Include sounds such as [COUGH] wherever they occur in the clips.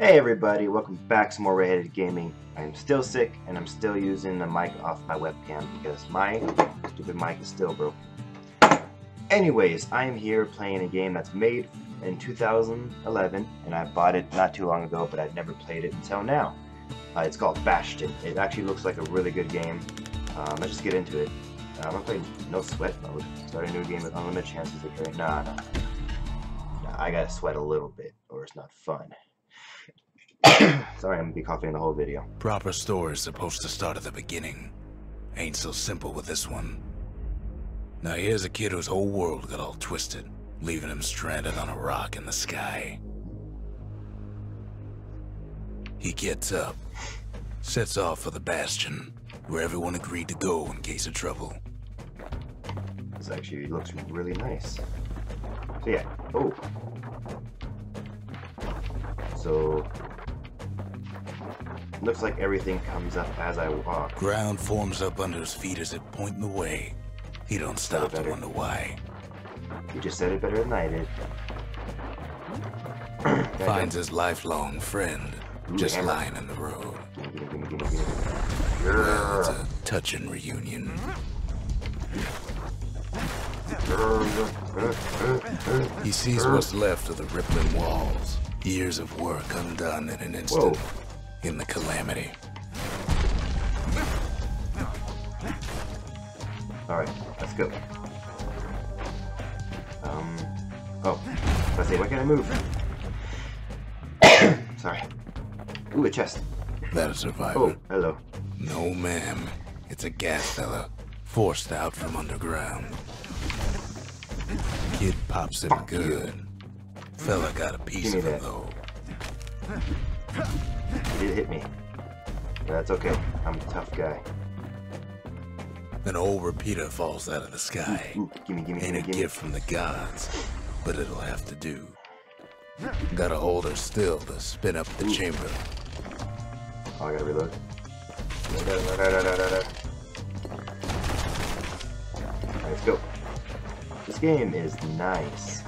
Hey everybody, welcome back to more Redheaded Gaming. I'm still sick and I'm still using the mic off my webcam because my stupid mic is still broken. Anyways, I am here playing a game that's made in 2011 and I bought it not too long ago but I'd never played it until now. Uh, it's called Bastion. It actually looks like a really good game. Um, let's just get into it. Uh, I'm gonna play no sweat mode. Start a new game with unlimited chances of. Nah, nah, nah. Nah, I gotta sweat a little bit or it's not fun. [COUGHS] Sorry, I'm gonna be coughing the whole video. Proper story is supposed to start at the beginning. Ain't so simple with this one. Now here's a kid whose whole world got all twisted, leaving him stranded on a rock in the sky. He gets up, sets off for the Bastion, where everyone agreed to go in case of trouble. This actually looks really nice. So yeah. Oh. So looks like everything comes up as I walk. Ground forms up under his feet as it point the way. He don't stop to wonder why. You just said it better than I did. [CLEARS THROAT] Finds his lifelong friend, Ooh, just hammer. lying in the road. Well, it's a touching reunion. He sees what's left of the rippling walls. Years of work undone in an instant. Whoa. In the calamity. Alright, let's go. Um. Oh. Let's see, why can't I move? [COUGHS] Sorry. Ooh, a chest. That a survivor? Oh, hello. No, ma'am. It's a Gasfella. Forced out from underground. Kid pops him Fuck you. good. Fella got a piece of him, though. Did hit me. That's okay. I'm a tough guy. An old repeater falls out of the sky. Ooh, gimme, gimme, Ain't gimme, a gift from the gods, but it'll have to do. Gotta hold her still to spin up the Ooh. chamber. Oh, I gotta reload. Alright, Let's go. This game is nice.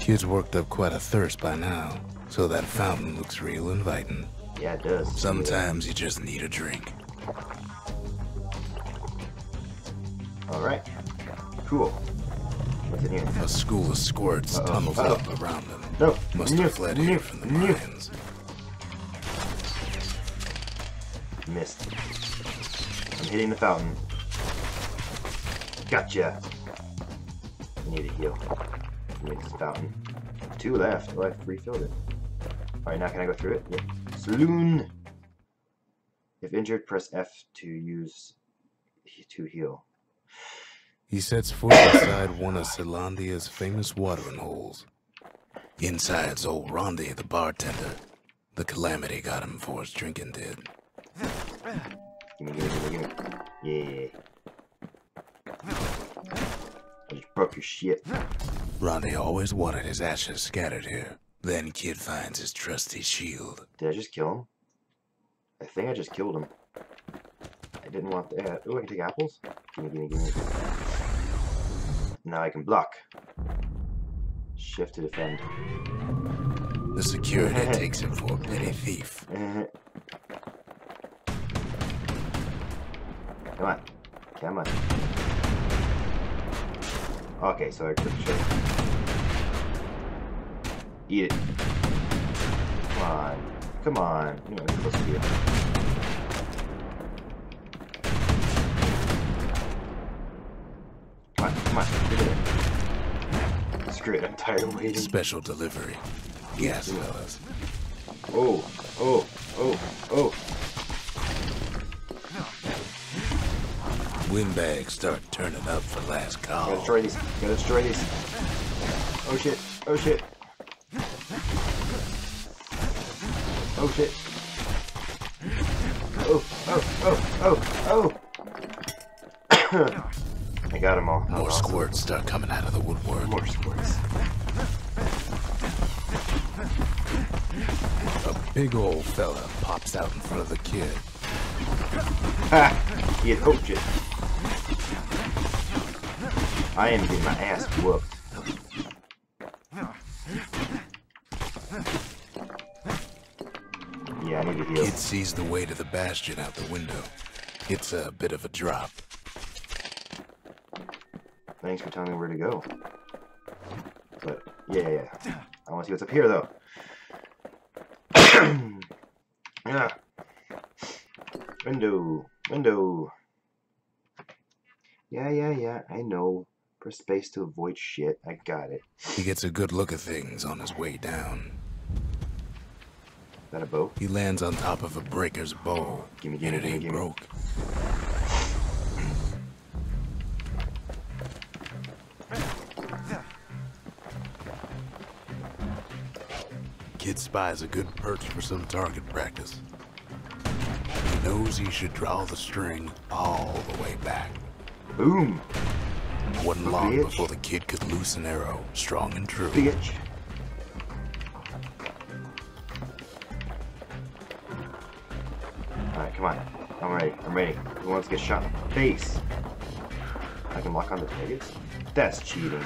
Kid's worked up quite a thirst by now, so that fountain looks real inviting. Yeah, it does. Sometimes you just need a drink. Alright. Cool. What's in here? A school of squirts Uh-oh. tunnels Uh-oh. up around them. No. Must have fled here from the mines. Missed. I'm hitting the fountain. Gotcha. I need to heal. I need this fountain. Two left. Oh, I refilled it. Alright, now can I go through it? Yep. Saloon! If injured, press F to use to heal. He sets foot inside one of Caelondia's famous watering holes. Inside's old Rondi, the bartender. The calamity got him before his drinking did. Gimme, gimme, gimme, gimme. Yeah. I just broke your shit. Rondi always wanted his ashes scattered here. Then Kid finds his trusty shield. Did I just kill him? I think I just killed him. I didn't want that. Oh, I can take apples? Gimme, gimme, gimme. Now I can block. Shift to defend. The security [LAUGHS] takes him for a petty thief. [LAUGHS] Come on. Come on. Okay, so I took the shit. Eat it. Come on. Come on. You know, it's supposed to be. Come on, come on. Get there. Screw it, I'm tired of waiting. Special delivery. Yes, fellas. Oh, oh, oh, oh. Windbags start turning up for last Gotta call. destroy these. Gotta destroy these. Oh shit. Oh shit. Oh shit. Oh, oh, oh, oh, oh. [COUGHS] I got them all. More awesome. squirts start coming out of the woodwork. More squirts. A big old fella pops out in front of the kid. Ha! He had hoped it. I am getting my ass whooped. Sees the way to the bastion out the window. It's a bit of a drop. Thanks for telling me where to go. But, yeah, yeah. I want to see what's up here, though. [CLEARS THROAT] yeah. Window. Window. Yeah, yeah, yeah. I know. Press space to avoid shit. I got it. He gets a good look at things on his way down. That a bow? He lands on top of a breaker's bow. Gimme, and gimme, it ain't gimme. broke. Kid spies a good perch for some target practice. He knows he should draw the string all the way back. Boom! It Wasn't long Bitch. before the kid could loose an arrow, strong and true. Bitch. Come on. I'm ready. I'm ready. Who wants to get shot in the face? I can lock on the targets? That's cheating.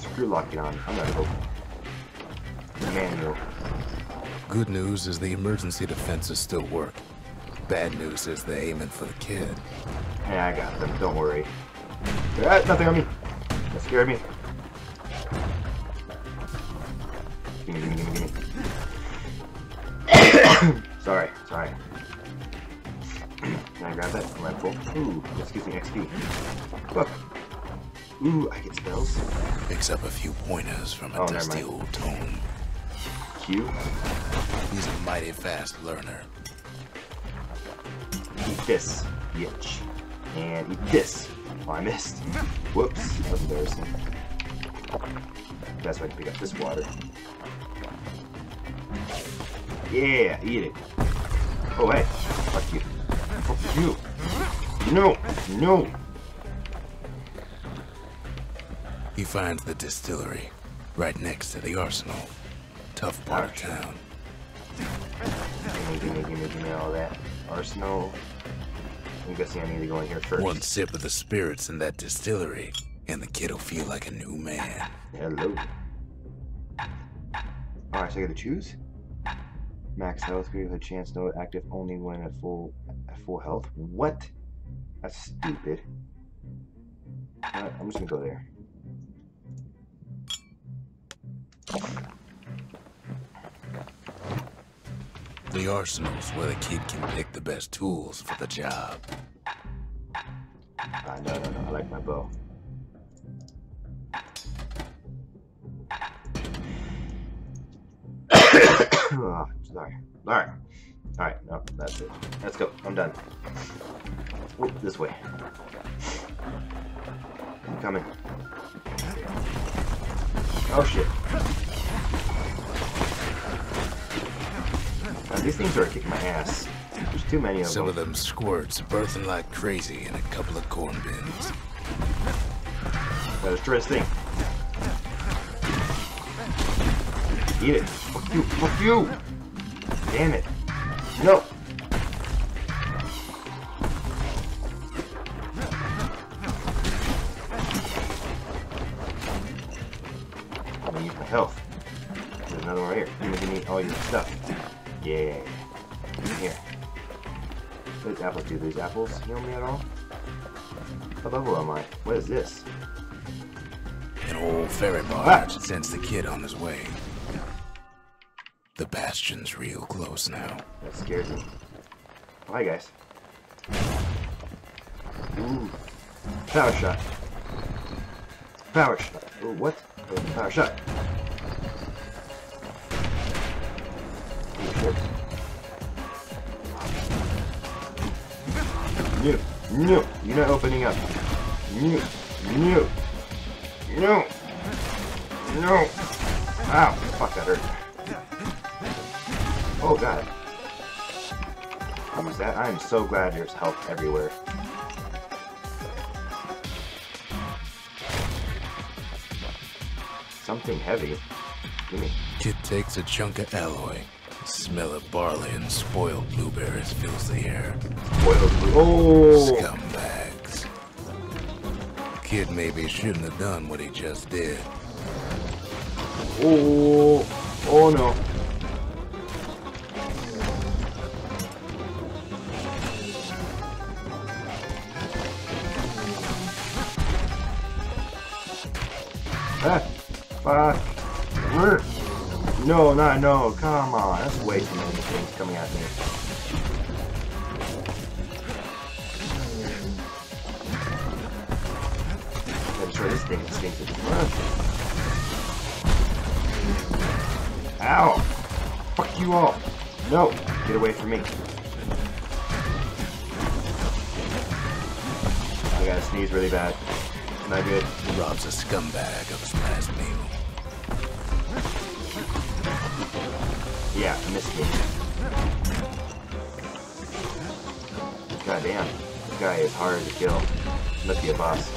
Screw locking on. I'm gonna go manual. Good news is the emergency defenses still work. Bad news is they're aiming for the kid. Hey, I got them. Don't worry. Ah, nothing on me. That scared me. Gimme, gimme, gimme, gimme. [COUGHS] sorry, sorry. Can I grab that rifle? Ooh, gives me XP. Look. Ooh, I get spells. Picks up a few pointers from a Oh, dusty old tome. Q. He's a mighty fast learner. Eat this, bitch. And eat this. Oh, I missed. Whoops. That was embarrassing. That's why I can pick up this water. Yeah, eat it. Oh, hey. Fuck you. You. No. No. He finds the distillery right next to the arsenal. Tough part of town. Gimme, gimme, gimme, gimme all that. Arsenal. I'm guessing I need to go in here first. One sip of the spirits in that distillery, and the kid'll feel like a new man. Hello. Alright, so I get to choose. Max health, critical hit chance, no active only when at full full health. What? That's stupid. Alright, I'm just gonna go there. The arsenal's where the kid can pick the best tools for the job. Ah, no, no, no. I like my bow. oh, [COUGHS] sorry. Alright. Alright, no, that's it. Let's go. I'm done. Oop, this way. I'm coming. Oh shit. God, these things are kicking my ass. There's too many of Some them. Some of them squirts birthing like crazy in a couple of corn bins. Gotta destroy. Eat it. Fuck you. Fuck you. Damn it. No. I'm gonna use my health. There's another one right here. Give me, give me all your stuff. Yeah. Here. Does apples do? These apples heal me at all? What level am I? What is this? An old ferry barge sends the kid on his way. The bastion's real close now. That scares me. Hi, guys. Ooh. Power shot. Power shot. Ooh, what? Power shot. No, no, you're not opening up. No, no, no, no. Ow, fuck, that hurt. Oh god. Oh Use that. I'm so glad there's help everywhere. Something heavy. Gimme. Kid takes a chunk of alloy. The smell of barley and spoiled blueberries fills the air. Boiled blue. Oh! Scumbags. Kid maybe shouldn't have done what he just did. Oh! Oh no. Ah, fuck. No, not no. Come on. That's way too many things coming at me. Gotta destroy this thing. This thing's a Ow! Fuck you all! No! Get away from me. I gotta sneeze really bad. Not good. Rob's a scumbag of his last meal. Yeah, I missed me. God damn. This guy is hard to kill. Must be a boss.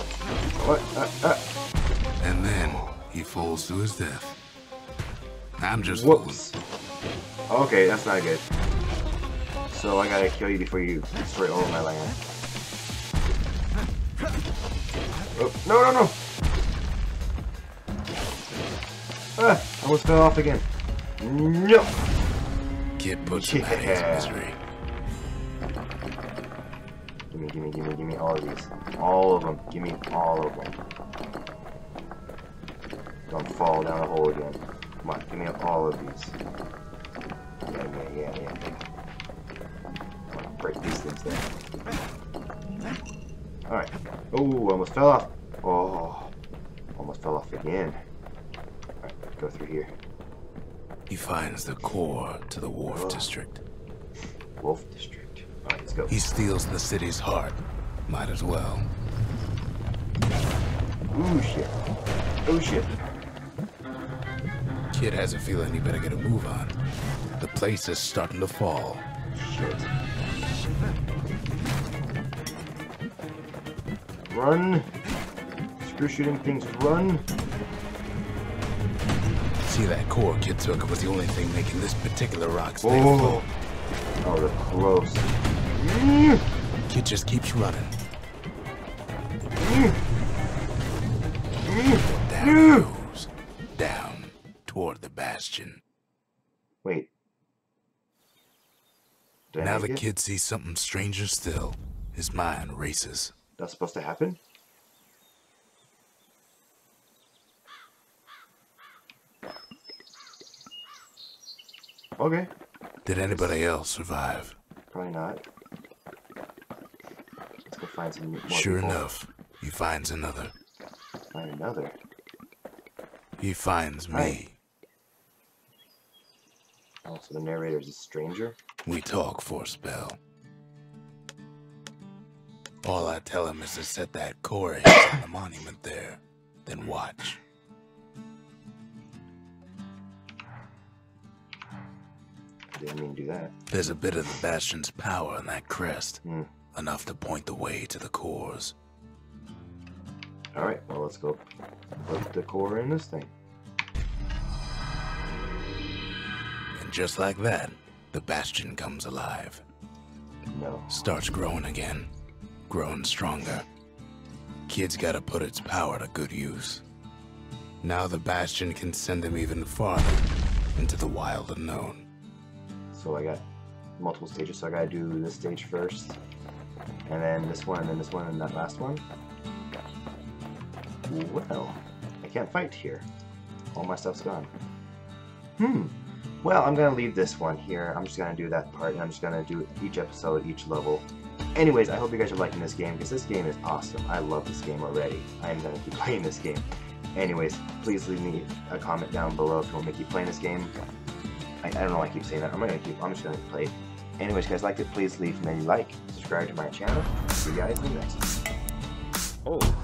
What? Uh, uh. And then he falls to his death. I'm just Whoops. Okay, that's not good. So I gotta kill you before you destroy all of my land. Oh, no, no, no! Ah, I almost fell off again. No! Kid puts him out of his misery. Gimme, gimme, gimme, gimme all of these. All of them. Gimme all of them. Don't fall down the hole again. Come on, give me all of these. Yeah, yeah, yeah, yeah, yeah. Come on, break these things down. Alright. Oh, almost fell off. Oh, almost fell off again. Alright, go through here. He finds the core to the Wharf District. Wolf District. Alright, let's go. He steals the city's heart. Might as well. Ooh, shit. Oh, shit. Kid has a feeling he better get a move on. The place is starting to fall. Shit. Run. Screw shooting things, run. See that core Kid took was the only thing making this particular rock stay Oh. afloat. Oh, they're close. Mm. Kid just keeps running. Down he goes. Down toward the bastion. Wait. Did Now the kid sees something stranger still. His mind races. That's supposed to happen? Okay. Did anybody else survive? Probably not. Let's go find some more Sure people. enough, he finds another. Find another. He finds me. Hi. Oh, so the narrator is a stranger? We talk for a spell. All I tell him is to set that core on the monument there, then watch. Didn't mean to do that. There's a bit of the Bastion's power in that crest, Hmm. enough to point the way to the cores. Alright, well, let's go put the core in this thing. And just like that, the Bastion comes alive, No. starts growing again, growing stronger. Kid's gotta put its power to good use. Now the Bastion can send them even farther into the wild unknown. So I got multiple stages, so I gotta do this stage first. And then this one, and then this one, and that last one. Well, I can't fight here. All my stuff's gone. Hmm. Well, I'm gonna leave this one here. I'm just gonna do that part, and I'm just gonna do each episode, each level. Anyways, I hope you guys are liking this game, because this game is awesome. I love this game already. I am gonna keep [LAUGHS] playing this game. Anyways, please leave me a comment down below if you want me to keep playing this game. I, I don't know why I keep saying that. I'm gonna keep. I'm just gonna play. Anyways, guys, liked it, please leave me a like, subscribe to my channel. See you guys in the next. one. Oh.